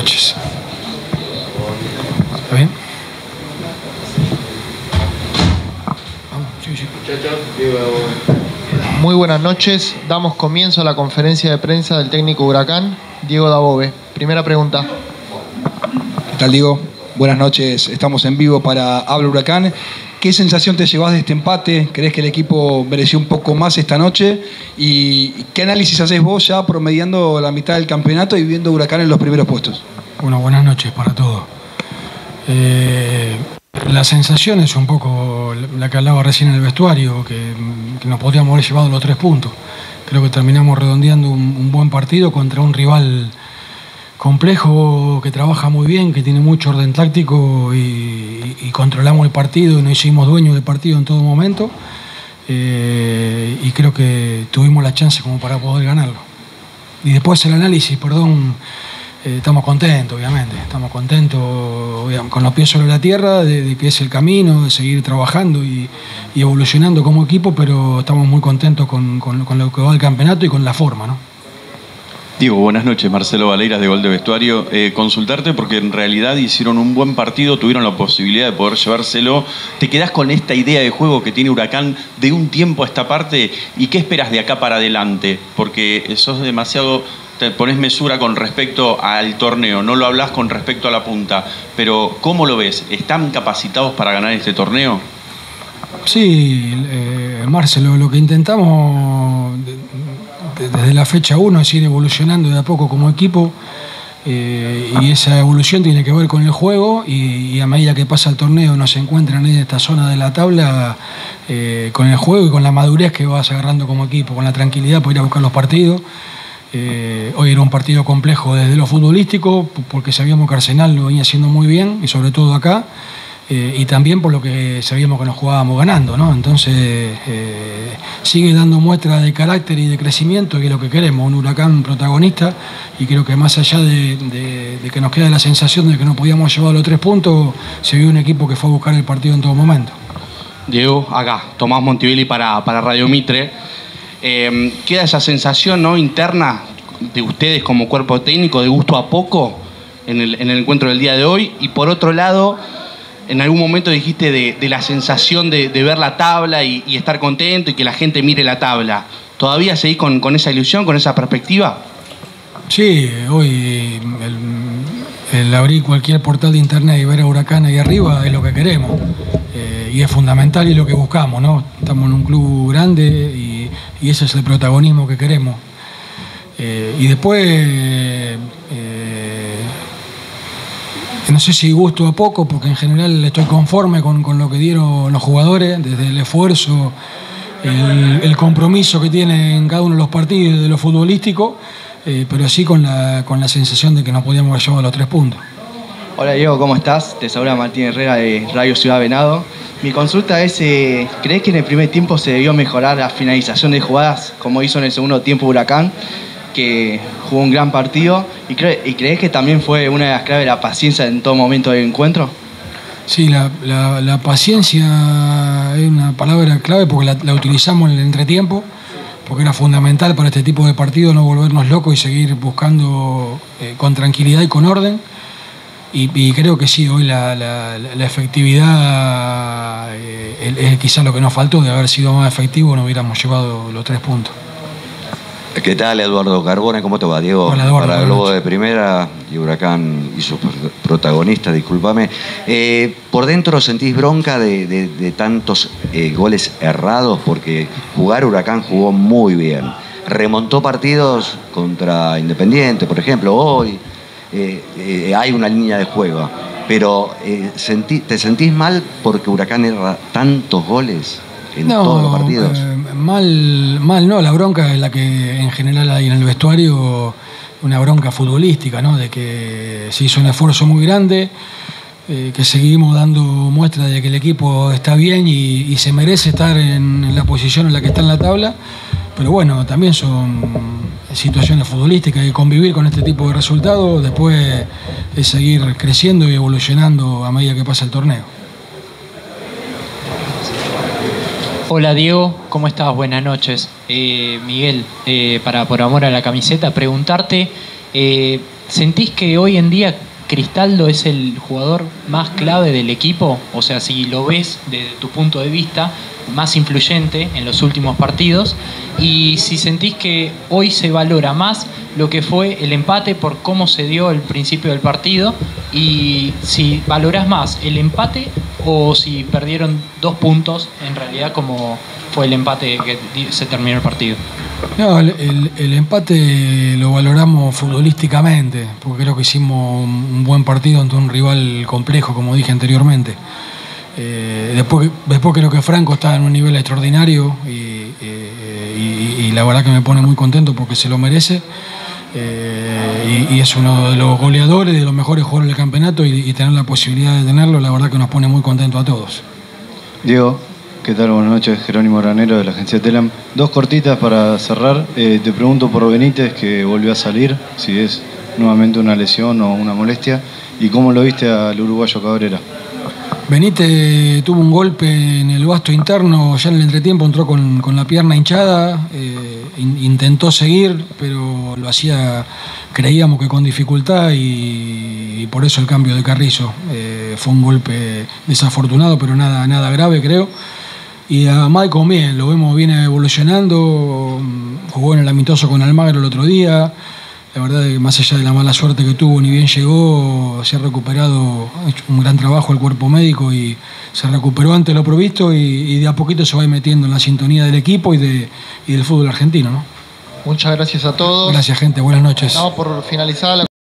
noches. ¿Está bien? Muy buenas noches. Damos comienzo a la conferencia de prensa del técnico Huracán, Diego Dabove. Primera pregunta. ¿Qué tal, Diego? Buenas noches. Estamos en vivo para Habla Huracán. ¿Qué sensación te llevas de este empate? ¿Crees que el equipo mereció un poco más esta noche? ¿Y qué análisis haces vos ya promediando la mitad del campeonato y viendo Huracán en los primeros puestos? Bueno, buenas noches para todos. Eh, la sensación es un poco la que hablaba recién en el vestuario, que, nos podríamos haber llevado los tres puntos. Creo que terminamos redondeando un buen partido contra un rival complejo, que trabaja muy bien, que tiene mucho orden táctico y, controlamos el partido y nos hicimos dueños del partido en todo momento. Eh, y creo que tuvimos la chance como para poder ganarlo. Y después el análisis, perdón, eh, estamos contentos, obviamente, estamos contentos con los pies sobre la tierra, de, de, es el camino, de seguir trabajando y, evolucionando como equipo, pero estamos muy contentos con, con, con, lo que va el campeonato y con la forma, ¿no? Diego, buenas noches. Marcelo Valeiras de Gol de Vestuario. Eh, consultarte porque en realidad hicieron un buen partido, tuvieron la posibilidad de poder llevárselo. ¿Te quedás con esta idea de juego que tiene Huracán de un tiempo a esta parte? ¿Y qué esperas de acá para adelante? Porque sos demasiado te pones mesura con respecto al torneo, no lo hablas con respecto a la punta, pero ¿cómo lo ves? ¿Están capacitados para ganar este torneo? Sí, eh, Marcelo, lo que intentamos desde la fecha 1 es ir evolucionando de a poco como equipo eh, y esa evolución tiene que ver con el juego y, y, a medida que pasa el torneo nos encuentran en esta zona de la tabla eh, con el juego y con la madurez que vas agarrando como equipo, con la tranquilidad para ir a buscar los partidos. Eh, hoy era un partido complejo desde lo futbolístico porque sabíamos que Arsenal lo venía haciendo muy bien y sobre todo acá. Eh, y también por lo que sabíamos que nos jugábamos ganando, ¿no? Entonces eh, sigue dando muestra de carácter y de crecimiento, que es lo que queremos, un huracán protagonista, y creo que más allá de, que nos queda la sensación de que no podíamos llevar los tres puntos, se vio un equipo que fue a buscar el partido en todo momento. Diego, acá, Tomás Montivilli para, para Radio Mitre. Eh, queda esa sensación ¿no? interna de ustedes como cuerpo técnico de gusto a poco en el encuentro del día de hoy, y por otro lado en algún momento dijiste de, la sensación de, ver la tabla y, estar contento y que la gente mire la tabla. ¿Todavía seguís con, esa ilusión, con esa perspectiva? Sí, hoy el, abrir cualquier portal de internet y ver a Huracán ahí arriba es lo que queremos. Eh, y es fundamental y lo que buscamos, ¿no? Estamos en un club grande y, y ese es el protagonismo que queremos. Eh, y después eh, no sé si gusto a poco, porque en general estoy conforme con, con lo que dieron los jugadores, desde el esfuerzo, el, compromiso que tienen en cada uno de los partidos de lo futbolístico, eh, pero sí con la, con la sensación de que nos podíamos haber llevado los tres puntos. Hola Diego, ¿cómo estás? Te saluda Martín Herrera de Radio Ciudad Venado. Mi consulta es, eh, ¿crees que en el primer tiempo se debió mejorar la finalización de jugadas como hizo en el segundo tiempo Huracán? Que jugó un gran partido. ¿Y, cre ¿Y, crees que también fue una de las claves la paciencia en todo momento del encuentro? Sí, la, paciencia es una palabra clave porque la, utilizamos en el entretiempo, porque era fundamental para este tipo de partido no volvernos locos y seguir buscando eh, con tranquilidad y con orden. Y, creo que sí, hoy la, efectividad eh, es quizás lo que nos faltó, de haber sido más efectivo no hubiéramos llevado los tres puntos. ¿Qué tal, Eduardo Carbone? ¿Cómo te va, Diego? Hola, Eduardo, Para Globo de Primera y Huracán y sus protagonistas, discúlpame. Eh, ¿Por dentro sentís bronca de, de, de tantos eh, goles errados? Porque jugar Huracán jugó muy bien. Remontó partidos contra Independiente, por ejemplo, hoy. Eh, hay una línea de juego. Pero sentí, ¿te sentís mal porque Huracán erra tantos goles? en no, todos los partidos. Mal, mal no, la bronca es la que en general hay en el vestuario, una bronca futbolística, ¿no? De que se hizo un esfuerzo muy grande, eh, que seguimos dando muestra de que el equipo está bien y, y se merece estar en, en, la posición en la que está en la tabla. Pero bueno, también son situaciones futbolísticas y convivir con este tipo de resultados después es seguir creciendo y evolucionando a medida que pasa el torneo. Hola Diego, ¿cómo estás? Buenas noches. Eh, Miguel, eh, para Por Amor a la Camiseta, preguntarte, eh, ¿Sentís que hoy en día Cristaldo es el jugador más clave del equipo? O sea, si lo ves desde tu punto de vista, más influyente en los últimos partidos. Y si sentís que hoy se valora más lo que fue el empate por cómo se dio el principio del partido y si valorás más el empate o si perdieron dos puntos en realidad como fue el empate que se terminó el partido. No, el, el, empate lo valoramos futbolísticamente, porque creo que hicimos un buen partido ante un rival complejo, como dije anteriormente. Eh, después, después creo que Franco está en un nivel extraordinario y, eh, y, la verdad que me pone muy contento porque se lo merece. Eh, y, es uno de los goleadores, de los mejores jugadores del campeonato y, tener la posibilidad de tenerlo, la verdad que nos pone muy contentos a todos. Diego, ¿qué tal? Buenas noches, Jerónimo Ranero de la agencia Telam. Dos cortitas para cerrar. te pregunto por Benítez, que volvió a salir, si es nuevamente una lesión o una molestia, y cómo lo viste al uruguayo Cabrera. Benítez tuvo un golpe en el vasto interno, ya en el entretiempo entró con, la pierna hinchada, eh, intentó seguir, pero lo hacía, creíamos que con dificultad y, por eso el cambio de Carrizo. Eh, fue un golpe desafortunado, pero nada, nada grave creo. Y a Michael bien, lo vemos, viene evolucionando, jugó en el amistoso con Almagro el otro día. La verdad que más allá de la mala suerte que tuvo, ni bien llegó, se ha recuperado, ha hecho un gran trabajo el cuerpo médico y se recuperó ante lo provisto y, de a poquito se va metiendo en la sintonía del equipo y, de, del fútbol argentino. ¿no? Muchas gracias a todos. Gracias gente, buenas noches. Estamos por finalizar la